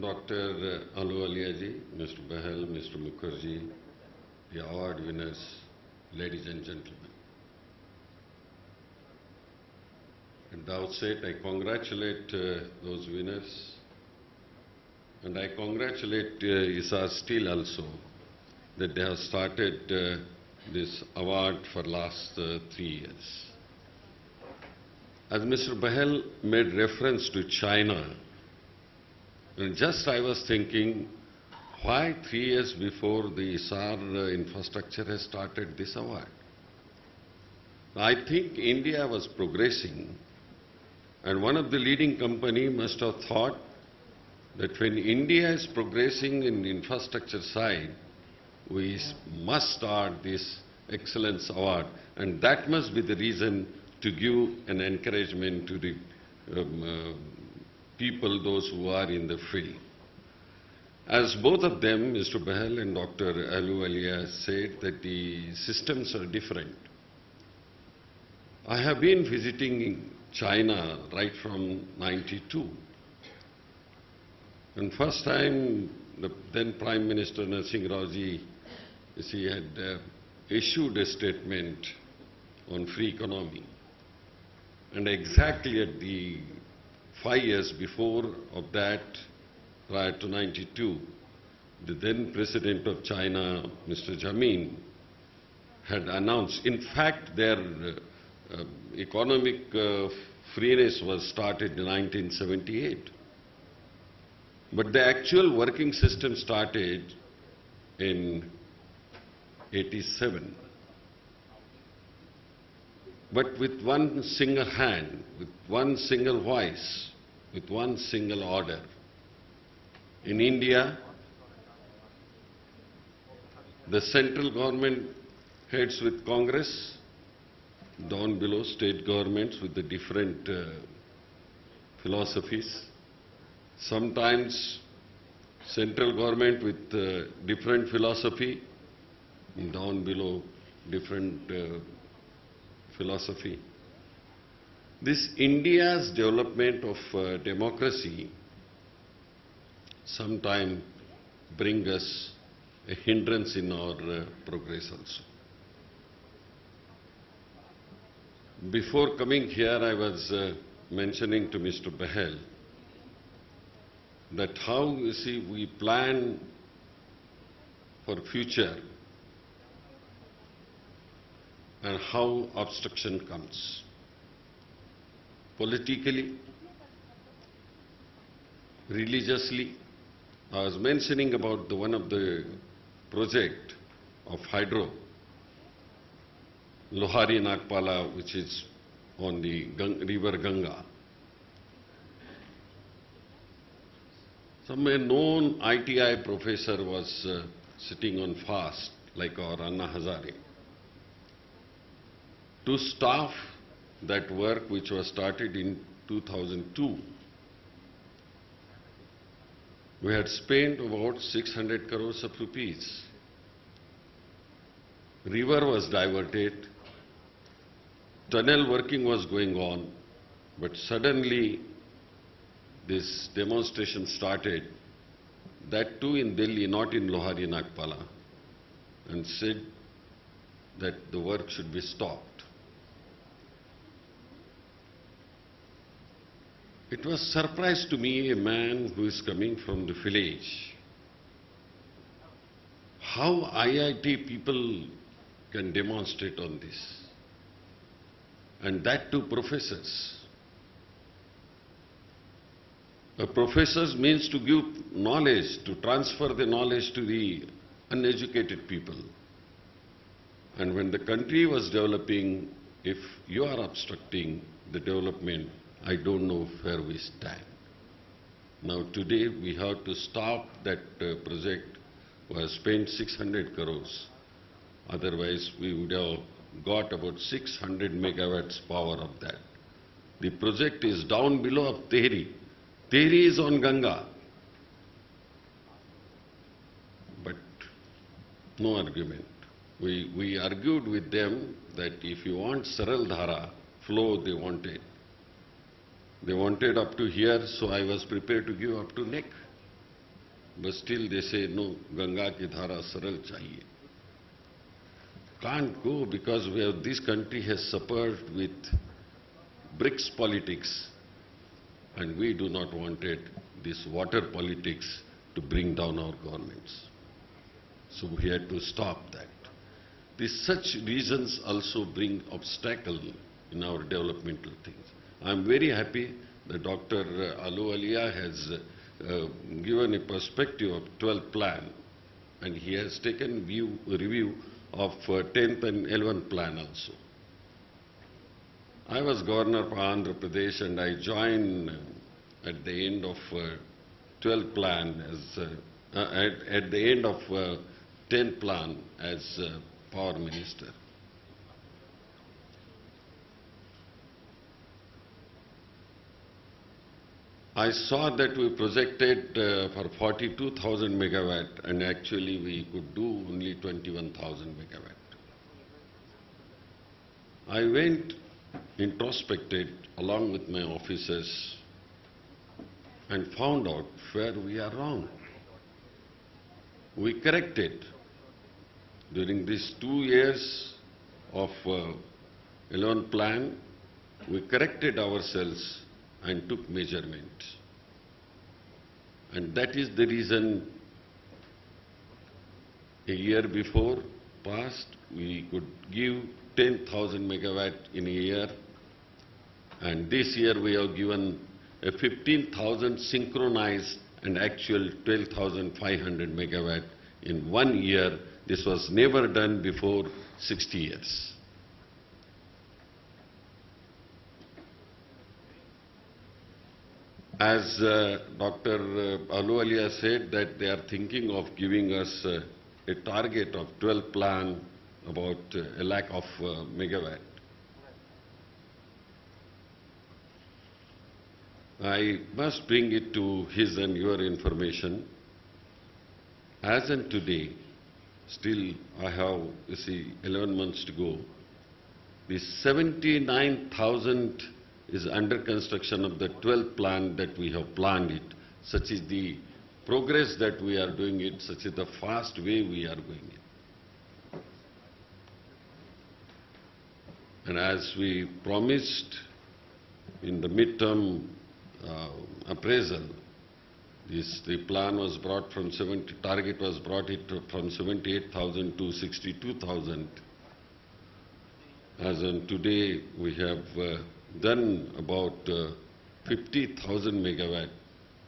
Dr. Alu Ahluwaliaji, Mr. Bahl, Mr. Mukherjee, the award winners, ladies and gentlemen. At the outset, I congratulate uh, those winners and I congratulate uh, Steel also that they have started uh, this award for last uh, three years. As Mr. Bahl made reference to China, and just I was thinking, why three years before the Essar uh, infrastructure has started this award? I think India was progressing and one of the leading company must have thought that when India is progressing in infrastructure side, we must start this excellence award and that must be the reason to give an encouragement to the um, uh, people, those who are in the field. As both of them, Mr. Bahl and Dr. Alu Ahluwalia said that the systems are different. I have been visiting China right from 92. And first time, the then Prime Minister Narsingh Rao ji, he had uh, issued a statement on free economy. And exactly at the five years before of that, prior to 92, the then President of China, Mr. Jamin, had announced, in fact, their uh, uh, economic uh, freeness was started in 1978. But the actual working system started in 87. But with one single hand, with one single voice, with one single order. In India, the central government heads with Congress, down below state governments with the different uh, philosophies. Sometimes central government with uh, different philosophy, down below different uh, philosophy. This India's development of uh, democracy sometime bring us a hindrance in our uh, progress also. Before coming here, I was uh, mentioning to Mr. Bahl that how, you see, we plan for future and how obstruction comes. Politically, religiously, I was mentioning about the one of the project of hydro, Lohari Nagpala, which is on the Gang- river Ganga. Some known ITI professor was uh, sitting on fast, like our Anna Hazare. To staff that work which was started in 2002, we had spent about 600 crores of rupees. River was diverted, tunnel working was going on, but suddenly this demonstration started, that too in Delhi, not in Lohari Nagpala, and said that the work should be stopped. It was surprise to me, a man who is coming from the village, how IIT people can demonstrate on this. And that too professors. A professors means to give knowledge, to transfer the knowledge to the uneducated people. And when the country was developing, if you are obstructing the development, I don't know where we stand. Now today we have to stop that uh, project. We have spent 600 crores. Otherwise we would have got about 600 megawatts power of that. The project is down below of Tehri. Tehri is on Ganga. But no argument. We, we argued with them that if you want Saral Dhara flow, they wanted. They wanted up to here, so I was prepared to give up to neck. but still they say, no, Ganga ki dhara saral chahiye. Can't go because this country has suffered with bricks politics and we do not want it, this water politics to bring down our governments. So we had to stop that. These such reasons also bring obstacle in our developmental things. I am very happy that Dr. Ahluwalia has uh, given a perspective of 12th plan and he has taken view, review of uh, 10th and 11th plan also. I was governor for Andhra Pradesh and I joined uh, at the end of uh, 12th plan as uh, uh, at, at the end of uh, 10th plan as uh, power minister. I saw that we projected uh, for 42,000 megawatt and actually we could do only 21,000 megawatt. I went introspected along with my officers and found out where we are wrong. We corrected. During these two years of uh, 11 plan, we corrected ourselves and took measurement. And that is the reason a year before past, we could give 10,000 megawatt in a year. And this year we have given a 15,000 synchronized and actual 12,500 megawatt in one year. This was never done before 60 years. As uh, Dr. Ahluwalia said that they are thinking of giving us uh, a target of 12 plan about uh, a lakh of uh, megawatt. I must bring it to his and your information. As in today, still I have, you see, 11 months to go. The 79,000 is under construction of the 12th plan that we have planned it. Such is the progress that we are doing it, such is the fast way we are going it. And as we promised in the midterm uh, appraisal, this, the plan was brought from 70, target was brought it from 78,000 to 62,000. As on today, we have uh, done about uh, 50,000 megawatt,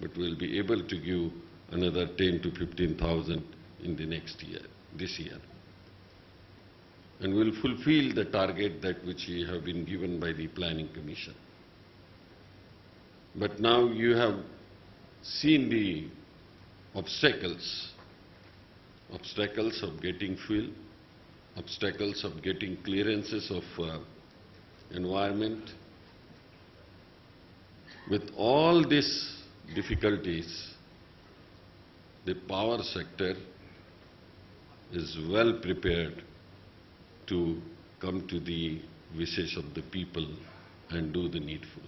but we'll be able to give another 10 to 15,000 in the next year, this year. And we'll fulfill the target that which we have been given by the Planning Commission. But now you have seen the obstacles, obstacles of getting fuel, obstacles of getting clearances of uh, environment. With all these difficulties, the power sector is well prepared to come to the wishes of the people and do the needful.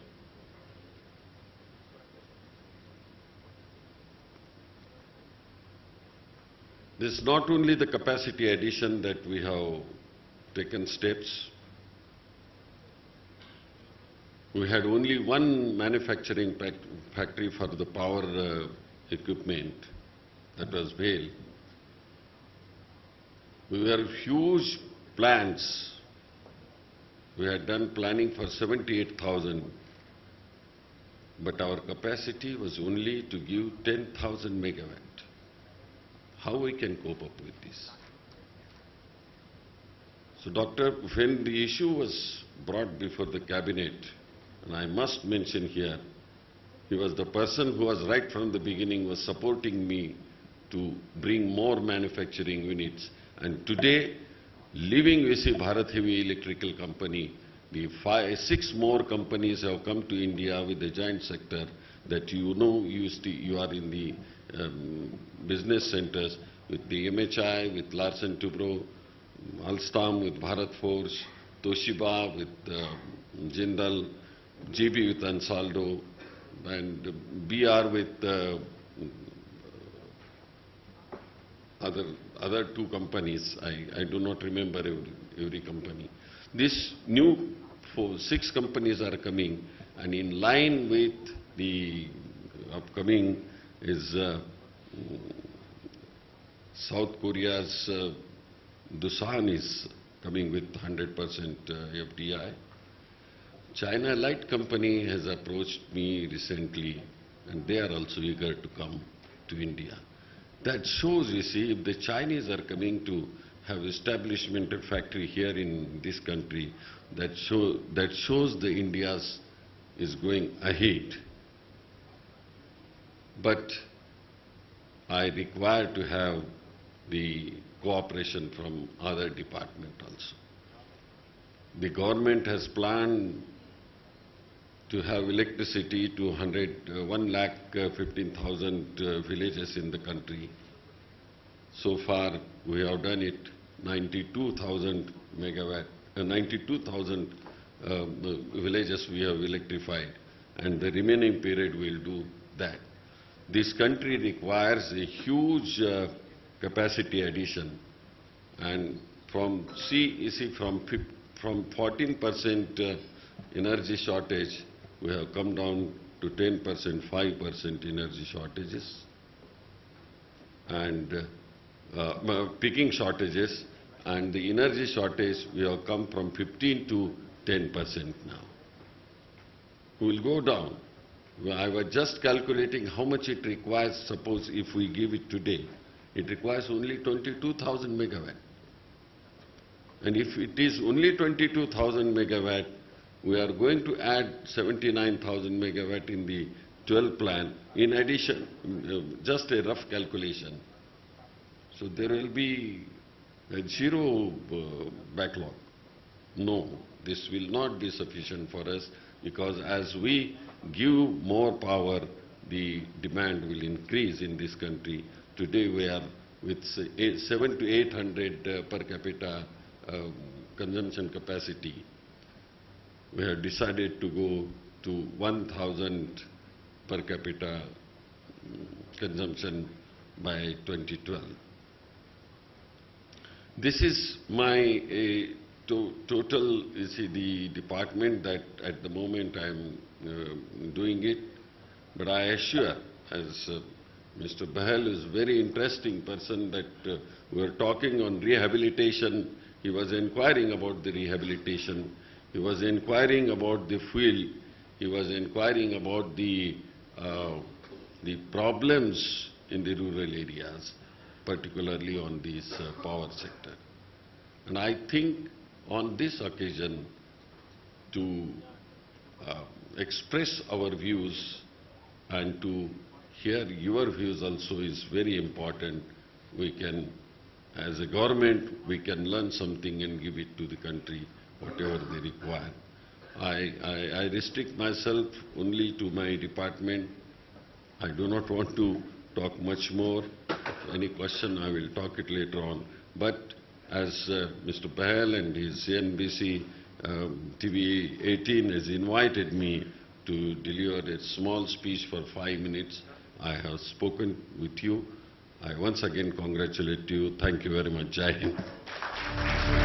This is not only the capacity addition that we have taken steps. We had only one manufacturing factory for the power uh, equipment, that was BHEL. We were huge plants. We had done planning for 78,000, but our capacity was only to give 10,000 megawatt. How we can cope up with this? So, Doctor, when the issue was brought before the cabinet, and I must mention here, he was the person who was right from the beginning was supporting me to bring more manufacturing units. And today, leaving VC Bharat Heavy Electrical Company, the five, six more companies have come to India with the joint sector that you know you, you are in the um, business centers with the MHI, with Larsen Toubro, Alstom with Bharat Forge, Toshiba with uh, Jindal, GB with Ansaldo, and BR with uh, other, other two companies. I, I do not remember every, every company. This new four, six companies are coming, and in line with the upcoming is uh, South Korea's uh, Doosan is coming with 100% uh, FDI. China Light Company has approached me recently, and they are also eager to come to India. That shows, you see, if the Chinese are coming to have establishment of factory here in this country, that, show, that shows the India's is going ahead. But I require to have the cooperation from other department also. The government has planned to have electricity to 100, uh, 1 lakh uh, 15,000 uh, villages in the country. So far, we have done it 92,000 megawatt, uh, 92,000 um, villages we have electrified, and the remaining period will do that. This country requires a huge uh, capacity addition, and from see from from 14 percent energy shortage, we have come down to 10 percent, 5 percent energy shortages, and uh, uh, picking shortages, and the energy shortage we have come from 15 to 10 percent now. We will go down. I was just calculating how much it requires, suppose if we give it today. It requires only 22,000 megawatt. And if it is only 22,000 megawatt, we are going to add 79,000 megawatt in the 12 plan. In addition, uh, just a rough calculation. So there will be zero uh, backlog. No, this will not be sufficient for us because as we give more power, the demand will increase in this country. Today we are with eight- 7 to 800 uh, per capita um, consumption capacity. We have decided to go to 1,000 per capita consumption by 2012. This is my uh, to- total, you see, the department that at the moment I'm uh, doing it, but I assure, as uh, Mr. Bahl is a very interesting person that uh, we are talking on rehabilitation, he was inquiring about the rehabilitation, he was inquiring about the fuel, he was inquiring about the, uh, the problems in the rural areas, particularly on this uh, power sector. And I think on this occasion, to uh, express our views and to hear your views also is very important. We can, as a government, we can learn something and give it to the country, whatever they require. I, I, I restrict myself only to my department. I do not want to talk much more. Any question, I will talk it later on. But as uh, Mr. Bahl and his CNBC um, TV 18 has invited me to deliver a small speech for five minutes, I have spoken with you. I once again congratulate you. Thank you very much. Jai.